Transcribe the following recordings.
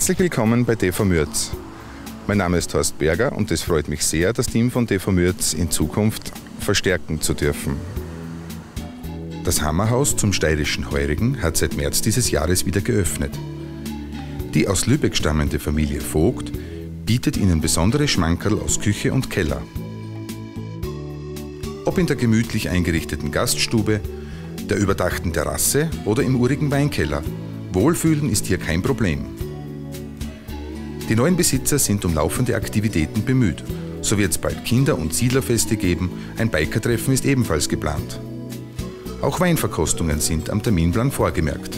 Herzlich willkommen bei TV Mürz. Mein Name ist Horst Berger und es freut mich sehr, das Team von TV Mürz in Zukunft verstärken zu dürfen. Das Hammerhaus zum steirischen Heurigen hat seit März dieses Jahres wieder geöffnet. Die aus Lübeck stammende Familie Vogt bietet ihnen besondere Schmankerl aus Küche und Keller. Ob in der gemütlich eingerichteten Gaststube, der überdachten Terrasse oder im urigen Weinkeller, Wohlfühlen ist hier kein Problem. Die neuen Besitzer sind um laufende Aktivitäten bemüht. So wird es bald Kinder- und Siedlerfeste geben, ein Bikertreffen ist ebenfalls geplant. Auch Weinverkostungen sind am Terminplan vorgemerkt.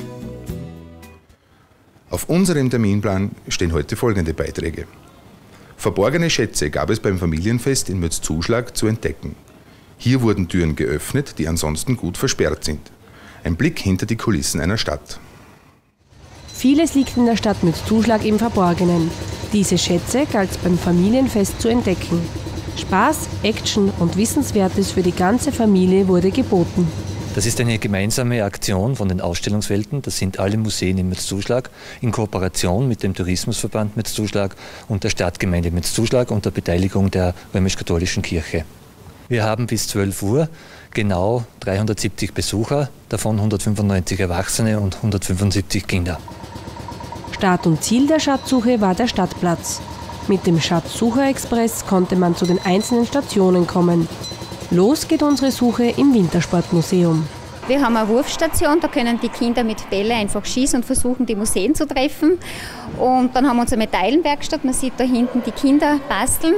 Auf unserem Terminplan stehen heute folgende Beiträge. Verborgene Schätze gab es beim Familienfest in Mützzuschlag zu entdecken. Hier wurden Türen geöffnet, die ansonsten gut versperrt sind. Ein Blick hinter die Kulissen einer Stadt. Vieles liegt in der Stadt mit Zuschlag im Verborgenen. Diese Schätze galt es beim Familienfest zu entdecken. Spaß, Action und Wissenswertes für die ganze Familie wurde geboten. Das ist eine gemeinsame Aktion von den Ausstellungswelten. Das sind alle Museen in Metzzuschlag in Kooperation mit dem Tourismusverband Metzzuschlag und der Stadtgemeinde Metzzuschlag unter Beteiligung der römisch-katholischen Kirche. Wir haben bis 12 Uhr genau 370 Besucher, davon 195 Erwachsene und 175 Kinder. Start und Ziel der Schatzsuche war der Stadtplatz. Mit dem Schatzsucher-Express konnte man zu den einzelnen Stationen kommen. Los geht unsere Suche im Wintersportmuseum. Wir haben eine Wurfstation, da können die Kinder mit Bälle einfach schießen und versuchen, die Museen zu treffen. Und dann haben wir unsere Medaillenwerkstatt, man sieht da hinten die Kinder basteln.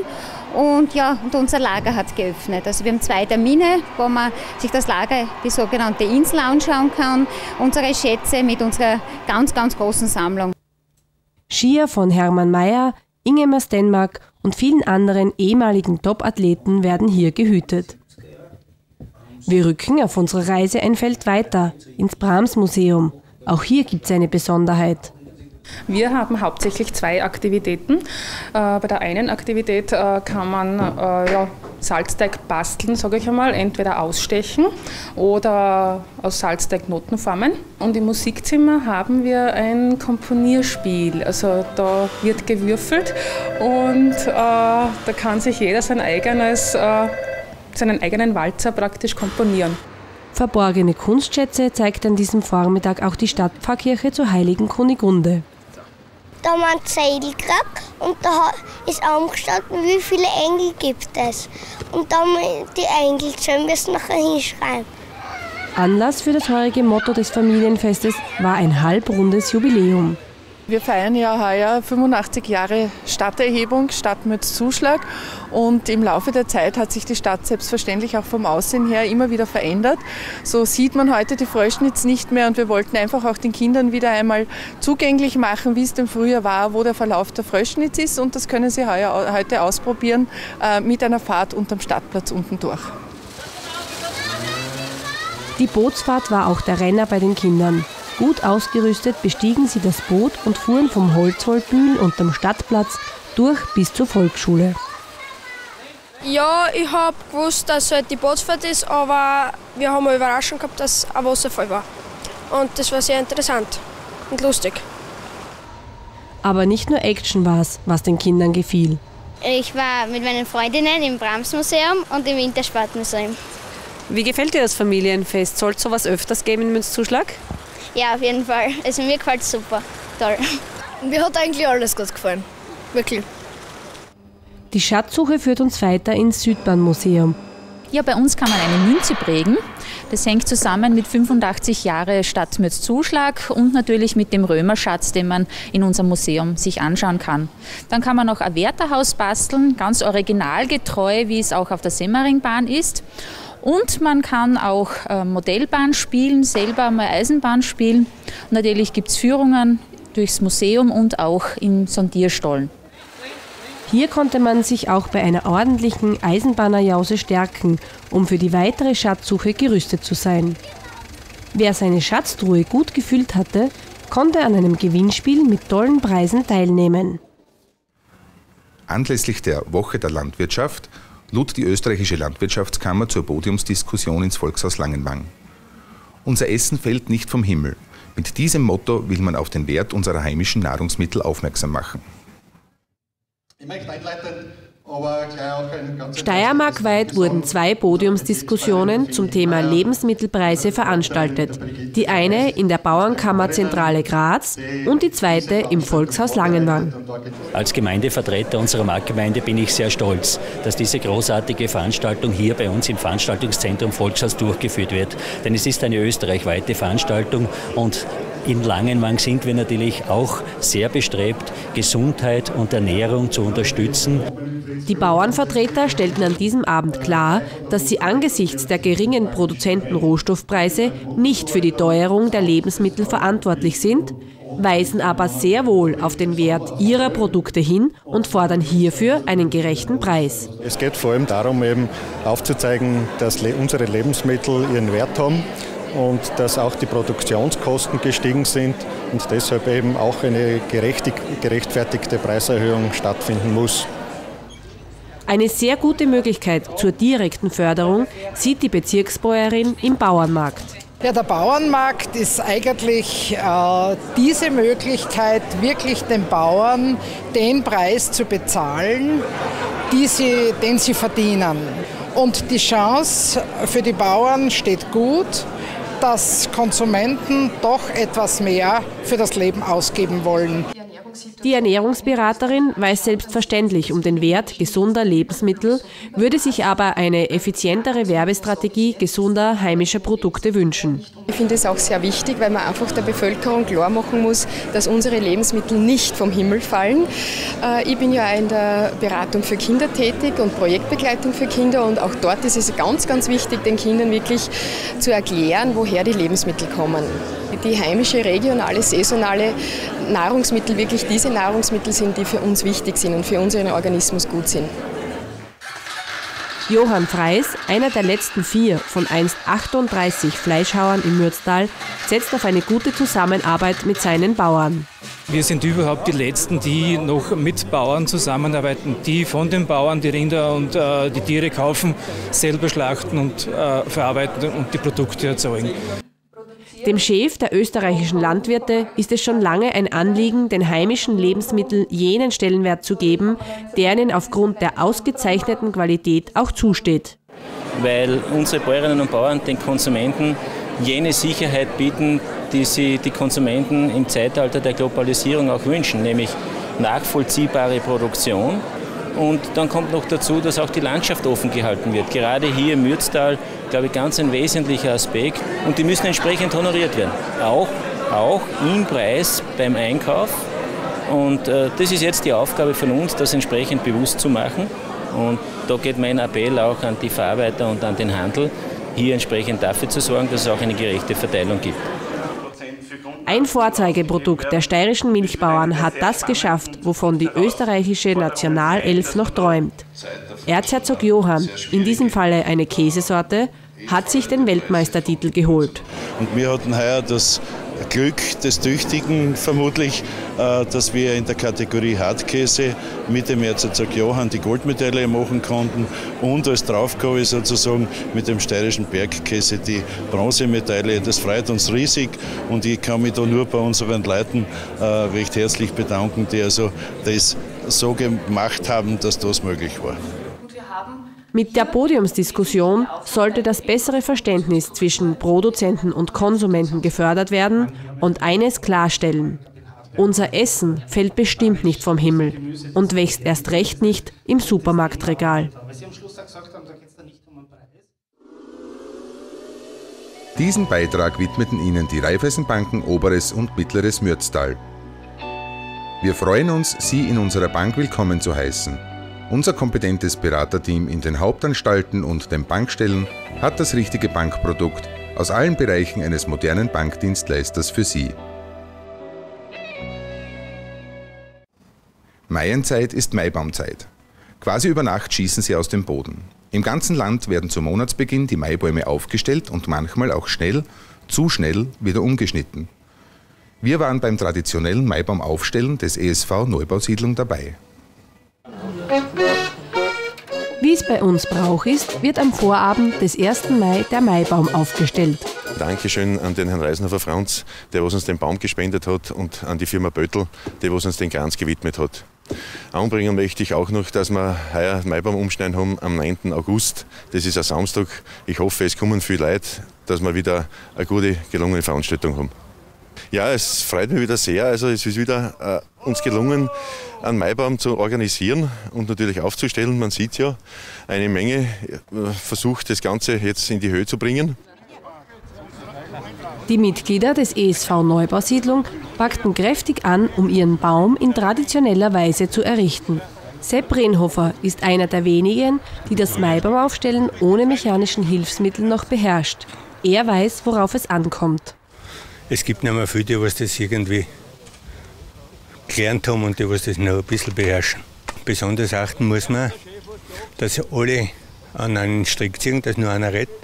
Und ja, und unser Lager hat geöffnet. Also wir haben zwei Termine, wo man sich das Lager, die sogenannte Insel anschauen kann, unsere Schätze mit unserer ganz, ganz großen Sammlung. Skier von Hermann Mayer, Ingemar Stenmark und vielen anderen ehemaligen Top-Athleten werden hier gehütet. Wir rücken auf unserer Reise ein Feld weiter, ins Brahms Museum. Auch hier gibt es eine Besonderheit. Wir haben hauptsächlich zwei Aktivitäten. Äh, bei der einen Aktivität äh, kann man äh, ja, Salzteig basteln, sage ich einmal, entweder ausstechen oder aus Salzteig Noten formen. Und im Musikzimmer haben wir ein Komponierspiel. Also da wird gewürfelt und da kann sich jeder sein eigenes, seinen eigenen Walzer praktisch komponieren. Verborgene Kunstschätze zeigt an diesem Vormittag auch die Stadtpfarrkirche zur Heiligen Kunigunde da haben wir einen Zettel gekriegt und da ist angestanden, wie viele Engel gibt es. Und da haben wir die Engel schon müssen nachher hinschreiben. Anlass für das heurige Motto des Familienfestes war ein halbrundes Jubiläum. Wir feiern ja heuer 85 Jahre Stadterhebung, Stadtmützzuschlag. Und im Laufe der Zeit hat sich die Stadt selbstverständlich auch vom Aussehen her immer wieder verändert. So sieht man heute die Fröschnitz nicht mehr und wir wollten einfach auch den Kindern wieder einmal zugänglich machen, wie es denn früher war, wo der Verlauf der Fröschnitz ist. Und das können Sie heuer, heute ausprobieren äh, mit einer Fahrt unterm Stadtplatz unten durch. Die Bootsfahrt war auch der Renner bei den Kindern. Gut ausgerüstet bestiegen sie das Boot und fuhren vom Holzholbühl unterm Stadtplatz durch bis zur Volksschule. Ja, ich habe gewusst, dass es halt die Bootsfahrt ist, aber wir haben eine Überraschung gehabt, dass es ein Wasserfall war. Und das war sehr interessant und lustig. Aber nicht nur Action war es, was den Kindern gefiel. Ich war mit meinen Freundinnen im Brahms Museum und im Wintersportmuseum. Wie gefällt dir das Familienfest? Soll es sowas öfters geben in Münzzuschlag? Ja, auf jeden Fall. Also mir gefällt es super. Toll. Mir hat eigentlich alles gut gefallen. Wirklich. Die Schatzsuche führt uns weiter ins Südbahnmuseum. Ja, bei uns kann man eine Münze prägen. Das hängt zusammen mit 85 Jahre Stadtmürzzuschlag und natürlich mit dem Römerschatz, den man in unserem Museum sich anschauen kann. Dann kann man noch ein Werterhaus basteln, ganz originalgetreu, wie es auch auf der Semmeringbahn ist. Und man kann auch äh, Modellbahn spielen, selber mal Eisenbahn spielen. Und natürlich gibt es Führungen durchs Museum und auch in Sondierstollen. Hier konnte man sich auch bei einer ordentlichen Eisenbahnerjause stärken, um für die weitere Schatzsuche gerüstet zu sein. Wer seine Schatztruhe gut gefüllt hatte, konnte an einem Gewinnspiel mit tollen Preisen teilnehmen. Anlässlich der Woche der Landwirtschaft lud die österreichische Landwirtschaftskammer zur Podiumsdiskussion ins Volkshaus Langenwang. Unser Essen fällt nicht vom Himmel. Mit diesem Motto will man auf den Wert unserer heimischen Nahrungsmittel aufmerksam machen. Ich möchte einleiten Steiermarkweit wurden zwei Podiumsdiskussionen zum Thema Lebensmittelpreise veranstaltet. Die eine in der Bauernkammerzentrale Graz und die zweite im Volkshaus Langenwang. Als Gemeindevertreter unserer Marktgemeinde bin ich sehr stolz, dass diese großartige Veranstaltung hier bei uns im Veranstaltungszentrum Volkshaus durchgeführt wird. Denn es ist eine österreichweite Veranstaltung und in Langenwang sind wir natürlich auch sehr bestrebt, Gesundheit und Ernährung zu unterstützen. Die Bauernvertreter stellten an diesem Abend klar, dass sie angesichts der geringen Produzentenrohstoffpreise nicht für die Teuerung der Lebensmittel verantwortlich sind, weisen aber sehr wohl auf den Wert ihrer Produkte hin und fordern hierfür einen gerechten Preis. Es geht vor allem darum, eben aufzuzeigen, dass unsere Lebensmittel ihren Wert haben und dass auch die Produktionskosten gestiegen sind und deshalb eben auch eine gerechtfertigte Preiserhöhung stattfinden muss. Eine sehr gute Möglichkeit zur direkten Förderung sieht die Bezirksbäuerin im Bauernmarkt. Ja, der Bauernmarkt ist eigentlich äh, diese Möglichkeit, wirklich den Bauern den Preis zu bezahlen, sie, den sie verdienen. Und die Chance für die Bauern steht gut dass Konsumenten doch etwas mehr für das Leben ausgeben wollen. Die Ernährungsberaterin weiß selbstverständlich um den Wert gesunder Lebensmittel, würde sich aber eine effizientere Werbestrategie gesunder heimischer Produkte wünschen. Ich finde es auch sehr wichtig, weil man einfach der Bevölkerung klar machen muss, dass unsere Lebensmittel nicht vom Himmel fallen. Äh, ich bin ja in der Beratung für Kinder tätig und Projektbegleitung für Kinder und auch dort ist es ganz, ganz wichtig, den Kindern wirklich zu erklären, woher die Lebensmittel kommen. Die heimische, regionale, saisonale Nahrungsmittel wirklich diese Nahrungsmittel sind, die für uns wichtig sind und für unseren Organismus gut sind. Johann Freis, einer der letzten vier von einst 38 Fleischhauern im Mürztal, setzt auf eine gute Zusammenarbeit mit seinen Bauern. Wir sind überhaupt die Letzten, die noch mit Bauern zusammenarbeiten, die von den Bauern die Rinder und äh, die Tiere kaufen, selber schlachten und äh, verarbeiten und die Produkte erzeugen. Dem Chef der österreichischen Landwirte ist es schon lange ein Anliegen, den heimischen Lebensmitteln jenen Stellenwert zu geben, der ihnen aufgrund der ausgezeichneten Qualität auch zusteht. Weil unsere Bäuerinnen und Bauern den Konsumenten jene Sicherheit bieten, die sie die Konsumenten im Zeitalter der Globalisierung auch wünschen, nämlich nachvollziehbare Produktion, und dann kommt noch dazu, dass auch die Landschaft offen gehalten wird. Gerade hier im Mürztal, glaube ich, ganz ein wesentlicher Aspekt. Und die müssen entsprechend honoriert werden. Auch, auch im Preis beim Einkauf. Und äh, das ist jetzt die Aufgabe von uns, das entsprechend bewusst zu machen. Und da geht mein Appell auch an die Verarbeiter und an den Handel, hier entsprechend dafür zu sorgen, dass es auch eine gerechte Verteilung gibt. Ein Vorzeigeprodukt der steirischen Milchbauern hat das geschafft, wovon die österreichische Nationalelf noch träumt. Erzherzog Johann, in diesem Falle eine Käsesorte, hat sich den Weltmeistertitel geholt. Und wir hatten heuer das Glück des Tüchtigen vermutlich, äh, dass wir in der Kategorie Hartkäse mit dem Erzherzog Johann die Goldmedaille machen konnten und als Draufgabe sozusagen mit dem steirischen Bergkäse die Bronzemedaille. Das freut uns riesig und ich kann mich da nur bei unseren Leuten äh, recht herzlich bedanken, die also das so gemacht haben, dass das möglich war. Mit der Podiumsdiskussion sollte das bessere Verständnis zwischen Produzenten und Konsumenten gefördert werden und eines klarstellen. Unser Essen fällt bestimmt nicht vom Himmel und wächst erst recht nicht im Supermarktregal. Diesen Beitrag widmeten Ihnen die Raiffeisenbanken Oberes und Mittleres Mürztal. Wir freuen uns, Sie in unserer Bank willkommen zu heißen. Unser kompetentes Beraterteam in den Hauptanstalten und den Bankstellen hat das richtige Bankprodukt aus allen Bereichen eines modernen Bankdienstleisters für Sie. Maienzeit ist Maibaumzeit. Quasi über Nacht schießen sie aus dem Boden. Im ganzen Land werden zu Monatsbeginn die Maibäume aufgestellt und manchmal auch schnell, zu schnell, wieder umgeschnitten. Wir waren beim traditionellen Maibaumaufstellen des ESV Neubausiedlung dabei. Es bei uns Brauch ist, wird am Vorabend des 1. Mai der Maibaum aufgestellt. Dankeschön an den Herrn Reisenhofer Franz, der was uns den Baum gespendet hat und an die Firma Böttl, die was uns den Kranz gewidmet hat. Anbringen möchte ich auch noch, dass wir heuer Maibaum umschneiden haben am 9. August. Das ist ein Samstag. Ich hoffe, es kommen viele Leute, dass wir wieder eine gute, gelungene Veranstaltung haben. Ja, es freut mich wieder sehr. Also es ist wieder äh, uns gelungen, einen Maibaum zu organisieren und natürlich aufzustellen. Man sieht ja, eine Menge äh, versucht, das Ganze jetzt in die Höhe zu bringen. Die Mitglieder des ESV Neubausiedlung packten kräftig an, um ihren Baum in traditioneller Weise zu errichten. Sepp Renhofer ist einer der wenigen, die das Maibaumaufstellen ohne mechanischen Hilfsmittel noch beherrscht. Er weiß, worauf es ankommt. Es gibt nicht mehr viele, die was das irgendwie gelernt haben und die was das noch ein bisschen beherrschen. Besonders achten muss man, dass alle an einen Strick ziehen, dass nur einer rettet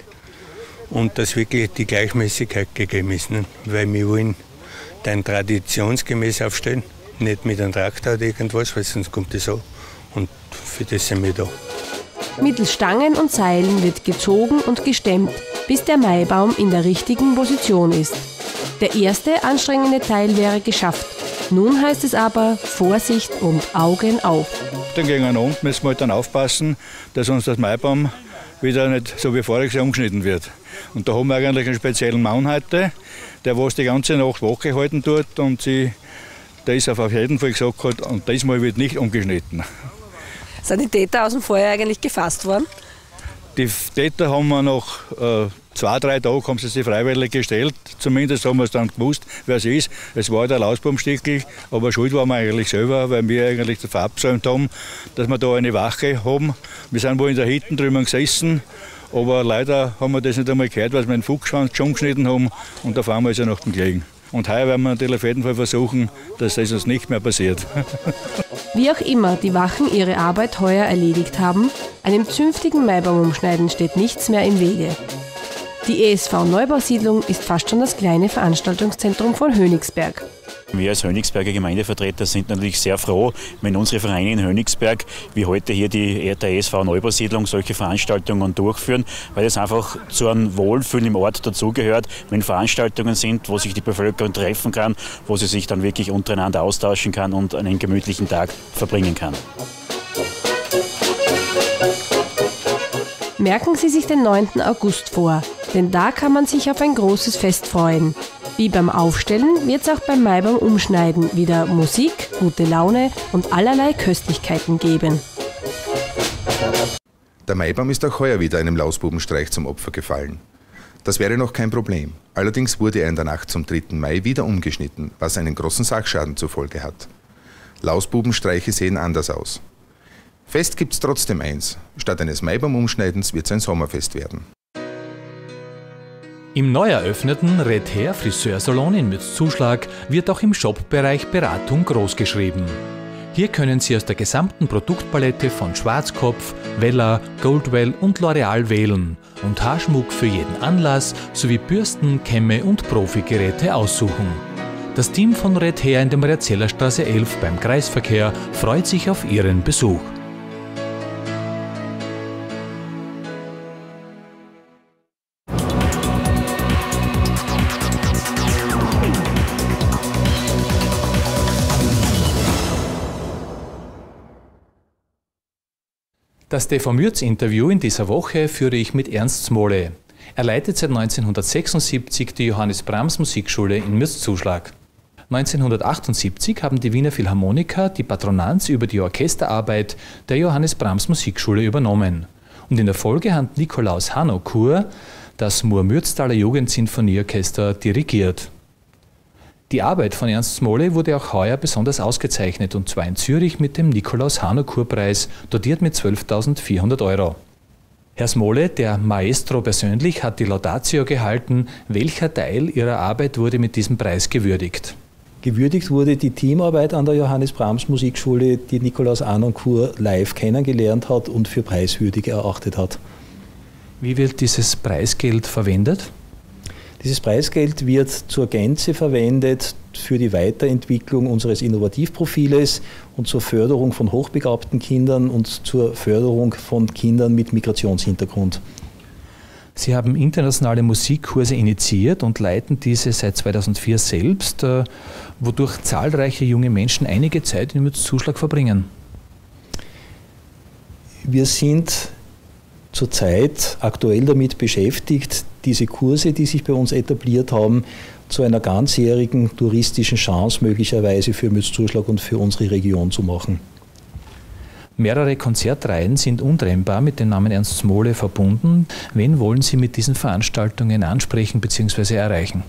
und dass wirklich die Gleichmäßigkeit gegeben ist. Ne? Weil wir wollen dann traditionsgemäß aufstellen, nicht mit einem Traktor oder irgendwas, weil sonst kommt es so. Und für das sind wir da. Mittels Stangen und Seilen wird gezogen und gestemmt, bis der Maibaum in der richtigen Position ist. Der erste anstrengende Teil wäre geschafft. Nun heißt es aber Vorsicht und Augen auf. Dann gegen einen Abend müssen wir halt dann aufpassen, dass uns das Maibaum wieder nicht so wie voriges Jahr umgeschnitten wird. Und da haben wir eigentlich einen speziellen Mann heute, der was die ganze Nacht Wache halten tut und sie, der ist auf jeden Fall gesagt hat, und diesmal wird nicht umgeschnitten. Sind die Täter aus dem Feuer eigentlich gefasst worden? Die Täter haben wir nach äh, zwei, drei Tagen haben sie sich freiwillig gestellt. Zumindest haben wir es dann gewusst, wer es ist. Es war der Lausbaumstickel, aber schuld waren wir eigentlich selber, weil wir eigentlich verabsäumt haben, dass wir da eine Wache haben. Wir sind wohl in der Hütte drüben gesessen aber leider haben wir das nicht einmal gehört, weil wir den Fuchsschwanz schon geschnitten haben und auf einmal ist er nach dem gelegen. Und heuer werden wir natürlich auf jeden Fall versuchen, dass das uns nicht mehr passiert. Wie auch immer die Wachen ihre Arbeit heuer erledigt haben, einem zünftigen Maibaumumschneiden steht nichts mehr im Wege. Die ESV Neubausiedlung ist fast schon das kleine Veranstaltungszentrum von Hönigsberg. Wir als Hönigsberger Gemeindevertreter sind natürlich sehr froh, wenn unsere Vereine in Hönigsberg, wie heute hier die der ESV Neubausiedlung, solche Veranstaltungen durchführen, weil es einfach zu einem Wohlfühlen im Ort dazugehört, wenn Veranstaltungen sind, wo sich die Bevölkerung treffen kann, wo sie sich dann wirklich untereinander austauschen kann und einen gemütlichen Tag verbringen kann. Merken Sie sich den 9. August vor, denn da kann man sich auf ein großes Fest freuen. Wie beim Aufstellen wird es auch beim Maibaum umschneiden wieder Musik, gute Laune und allerlei Köstlichkeiten geben. Der Maibaum ist auch heuer wieder einem Lausbubenstreich zum Opfer gefallen. Das wäre noch kein Problem. Allerdings wurde er in der Nacht zum 3. Mai wieder umgeschnitten, was einen großen Sachschaden zur Folge hat. Lausbubenstreiche sehen anders aus. Fest gibt's trotzdem eins. Statt eines Maibaumumschneidens wird es ein Sommerfest werden. Im neu eröffneten Red Hair Friseursalon in Mützzuschlag wird auch im Shop-Bereich Beratung großgeschrieben. Hier können Sie aus der gesamten Produktpalette von Schwarzkopf, Vella, Goldwell und L'Oreal wählen und Haarschmuck für jeden Anlass sowie Bürsten, Kämme und Profigeräte aussuchen. Das Team von Red Hair in der Mariazellerstraße 11 beim Kreisverkehr freut sich auf Ihren Besuch. Das TV Mürz Interview in dieser Woche führe ich mit Ernst Smole. Er leitet seit 1976 die Johannes Brahms Musikschule in Mürzzuschlag. 1978 haben die Wiener Philharmoniker die Patronanz über die Orchesterarbeit der Johannes Brahms Musikschule übernommen. Und in der Folge hat Nikolaus Hanokur das Mur-Mürztaler Jugendsinfonieorchester dirigiert. Die Arbeit von Ernst Smole wurde auch heuer besonders ausgezeichnet und zwar in Zürich mit dem Nikolaus Hanukur-Preis, dotiert mit 12.400 Euro. Herr Smole, der Maestro persönlich, hat die Laudatio gehalten. Welcher Teil Ihrer Arbeit wurde mit diesem Preis gewürdigt? Gewürdigt wurde die Teamarbeit an der Johannes Brahms Musikschule, die Nikolaus Anoncourt live kennengelernt hat und für preiswürdig erachtet hat. Wie wird dieses Preisgeld verwendet? Dieses Preisgeld wird zur Gänze verwendet für die Weiterentwicklung unseres Innovativprofiles und zur Förderung von hochbegabten Kindern und zur Förderung von Kindern mit Migrationshintergrund. Sie haben internationale Musikkurse initiiert und leiten diese seit 2004 selbst, äh, wodurch zahlreiche junge Menschen einige Zeit in Zuschlag verbringen. Wir sind zurzeit aktuell damit beschäftigt, diese Kurse, die sich bei uns etabliert haben, zu einer ganzjährigen touristischen Chance möglicherweise für Mützzuschlag und für unsere Region zu machen. Mehrere Konzertreihen sind untrennbar mit dem Namen Ernst Smole verbunden. Wen wollen Sie mit diesen Veranstaltungen ansprechen bzw. erreichen?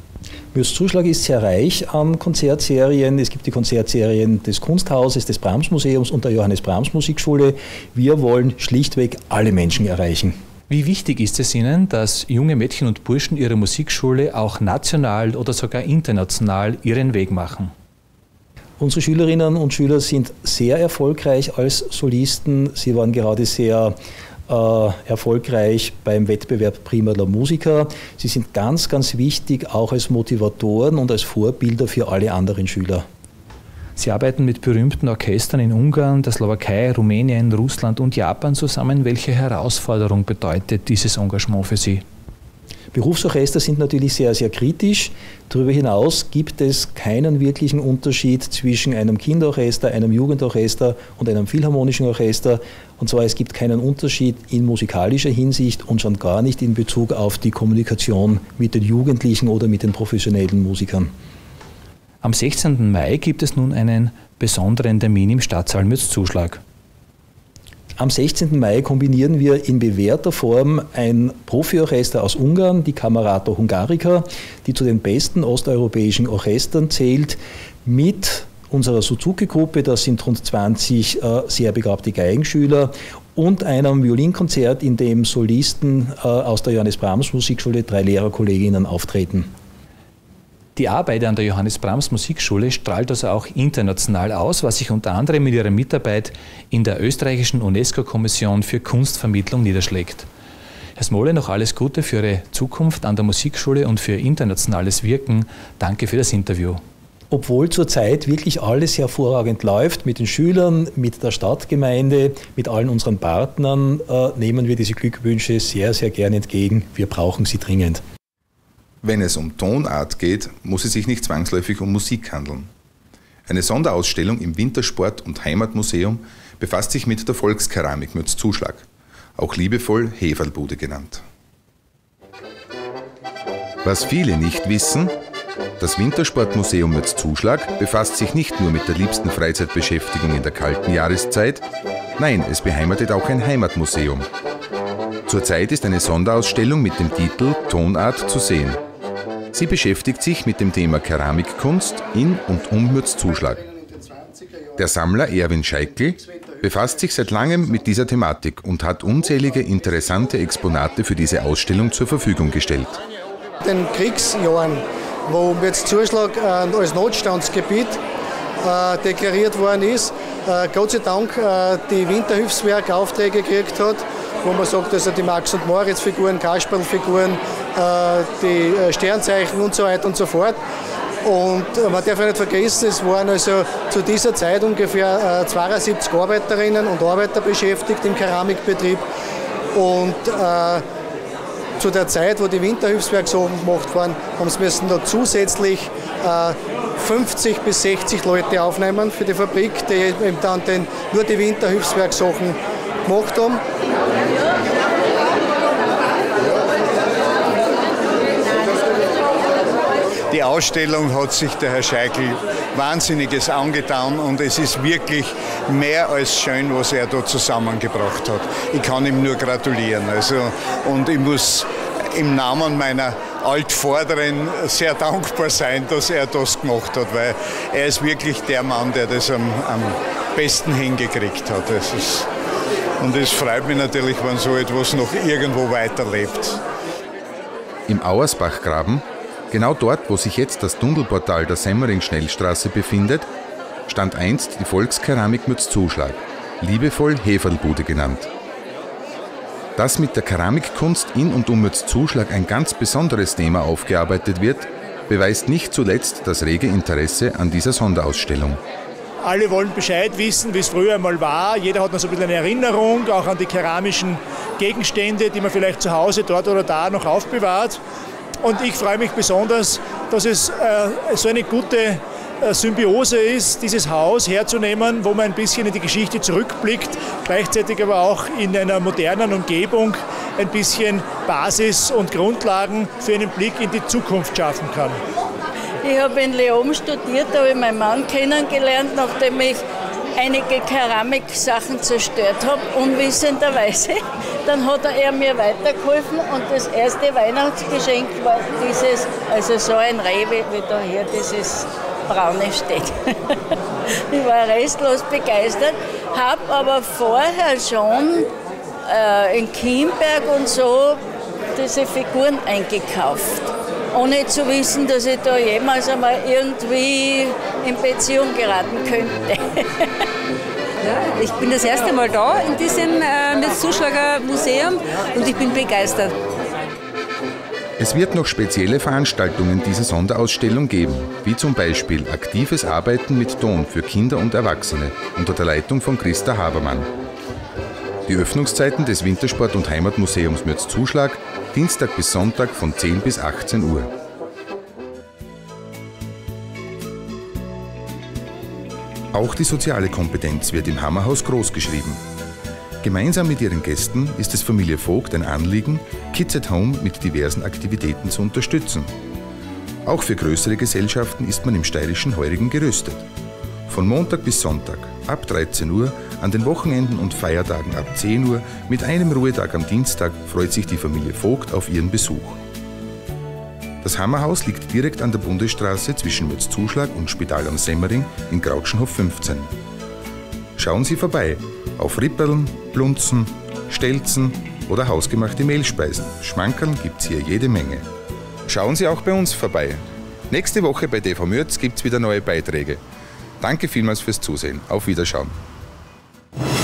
Mürs Zuschlag ist sehr reich an Konzertserien. Es gibt die Konzertserien des Kunsthauses, des Brahms Museums und der Johannes Brahms Musikschule. Wir wollen schlichtweg alle Menschen erreichen. Wie wichtig ist es Ihnen, dass junge Mädchen und Burschen Ihrer Musikschule auch national oder sogar international ihren Weg machen? Unsere Schülerinnen und Schüler sind sehr erfolgreich als Solisten. Sie waren gerade sehr erfolgreich beim Wettbewerb Prima la Musica. Sie sind ganz, ganz wichtig auch als Motivatoren und als Vorbilder für alle anderen Schüler. Sie arbeiten mit berühmten Orchestern in Ungarn, der Slowakei, Rumänien, Russland und Japan zusammen. Welche Herausforderung bedeutet dieses Engagement für Sie? Berufsorchester sind natürlich sehr, sehr kritisch. Darüber hinaus gibt es keinen wirklichen Unterschied zwischen einem Kinderorchester, einem Jugendorchester und einem philharmonischen Orchester. Und zwar es gibt keinen Unterschied in musikalischer Hinsicht und schon gar nicht in Bezug auf die Kommunikation mit den Jugendlichen oder mit den professionellen Musikern. Am 16. Mai gibt es nun einen besonderen Termin im Stadtsaal mit Zuschlag. Am 16. Mai kombinieren wir in bewährter Form ein Profiorchester aus Ungarn, die Camerata Hungarica, die zu den besten osteuropäischen Orchestern zählt, mit unserer Suzuki-Gruppe, das sind rund 20 äh, sehr begabte Geigenschüler, und einem Violinkonzert, in dem Solisten äh, aus der Johannes Brahms Musikschule, drei Lehrerkolleginnen auftreten. Die Arbeit an der Johannes Brahms Musikschule strahlt also auch international aus, was sich unter anderem mit ihrer Mitarbeit in der österreichischen UNESCO-Kommission für Kunstvermittlung niederschlägt. Herr Smole, noch alles Gute für Ihre Zukunft an der Musikschule und für internationales Wirken. Danke für das Interview. Obwohl zurzeit wirklich alles hervorragend läuft mit den Schülern, mit der Stadtgemeinde, mit allen unseren Partnern, äh, nehmen wir diese Glückwünsche sehr, sehr gern entgegen. Wir brauchen sie dringend. Wenn es um Tonart geht, muss es sich nicht zwangsläufig um Musik handeln. Eine Sonderausstellung im Wintersport- und Heimatmuseum befasst sich mit der Volkskeramik Mütz Zuschlag, auch liebevoll Heferlbude genannt. Was viele nicht wissen, das Wintersportmuseum Mütz Zuschlag befasst sich nicht nur mit der liebsten Freizeitbeschäftigung in der kalten Jahreszeit, nein, es beheimatet auch ein Heimatmuseum. Zurzeit ist eine Sonderausstellung mit dem Titel Tonart zu sehen. Sie beschäftigt sich mit dem Thema Keramikkunst in und um Mürzzuschlag. Der Sammler Erwin Scheikl befasst sich seit langem mit dieser Thematik und hat unzählige interessante Exponate für diese Ausstellung zur Verfügung gestellt. Den Kriegsjahren, wo Mürzzuschlag äh, als Notstandsgebiet äh, deklariert worden ist, äh, Gott sei Dank die Winterhilfswerk Aufträge gekriegt hat, wo man sagt, also die Max- und Moritz-Figuren, Kasperl-Figuren, äh, die äh, Sternzeichen und so weiter und so fort. Und äh, man darf nicht vergessen, es waren also zu dieser Zeit ungefähr 72 Arbeiterinnen und Arbeiter beschäftigt im Keramikbetrieb. Und zu der Zeit, wo die Winterhilfswerksachen gemacht waren, haben sie müssen noch zusätzlich äh, 50 bis 60 Leute aufnehmen für die Fabrik, die eben dann den, nur die Winterhilfswerksachen gemacht haben. Die Ausstellung hat sich der Herr Scheikel Wahnsinniges angetan und es ist wirklich mehr als schön, was er da zusammengebracht hat. Ich kann ihm nur gratulieren. Also, und ich muss im Namen meiner Altvorderen sehr dankbar sein, dass er das gemacht hat, weil er ist wirklich der Mann, der das am, am besten hingekriegt hat. Es ist, und es freut mich natürlich, wenn so etwas noch irgendwo weiterlebt. Im Auersbachgraben Genau dort, wo sich jetzt das Tunnelportal der Semmering-Schnellstraße befindet, stand einst die Volkskeramik Mütz Zuschlag, liebevoll Heferlbude genannt. Dass mit der Keramikkunst in und um Mütz Zuschlag ein ganz besonderes Thema aufgearbeitet wird, beweist nicht zuletzt das rege Interesse an dieser Sonderausstellung. Alle wollen Bescheid wissen, wie es früher einmal war. Jeder hat noch so ein bisschen eine Erinnerung, auch an die keramischen Gegenstände, die man vielleicht zu Hause dort oder da noch aufbewahrt. Und ich freue mich besonders, dass es äh, so eine gute äh, Symbiose ist, dieses Haus herzunehmen, wo man ein bisschen in die Geschichte zurückblickt, gleichzeitig aber auch in einer modernen Umgebung ein bisschen Basis und Grundlagen für einen Blick in die Zukunft schaffen kann. Ich habe in Leon studiert, da habe ich meinen Mann kennengelernt, nachdem ich einige Keramiksachen zerstört habe, unwissenderweise. Dann hat er mir weitergeholfen und das erste Weihnachtsgeschenk war dieses, also so ein Rewe, wie da hier dieses braune steht. ich war restlos begeistert, habe aber vorher schon äh, in Kienberg und so diese Figuren eingekauft ohne zu wissen, dass ich da jemals einmal irgendwie in Beziehung geraten könnte. ich bin das erste Mal da in diesem äh, Metz-Zuschlager Museum und ich bin begeistert. Es wird noch spezielle Veranstaltungen dieser Sonderausstellung geben, wie zum Beispiel aktives Arbeiten mit Ton für Kinder und Erwachsene unter der Leitung von Christa Habermann. Die Öffnungszeiten des Wintersport- und Heimatmuseums Mürz Zuschlag Dienstag bis Sonntag von 10 bis 18 Uhr. Auch die soziale Kompetenz wird im Hammerhaus großgeschrieben. Gemeinsam mit ihren Gästen ist es Familie Vogt ein Anliegen, Kids at Home mit diversen Aktivitäten zu unterstützen. Auch für größere Gesellschaften ist man im steirischen Heurigen gerüstet. Von Montag bis Sonntag ab 13 Uhr, an den Wochenenden und Feiertagen ab 10 Uhr, mit einem Ruhetag am Dienstag freut sich die Familie Vogt auf ihren Besuch. Das Hammerhaus liegt direkt an der Bundesstraße zwischen Mützzuschlag und Spital am Semmering in Grautschenhof 15. Schauen Sie vorbei auf Ripperln, Blunzen, Stelzen oder hausgemachte Mehlspeisen. Schmankerln gibt's hier jede Menge. Schauen Sie auch bei uns vorbei. Nächste Woche bei TV Mürz gibt's wieder neue Beiträge. Danke vielmals fürs Zusehen. Auf Wiederschauen. you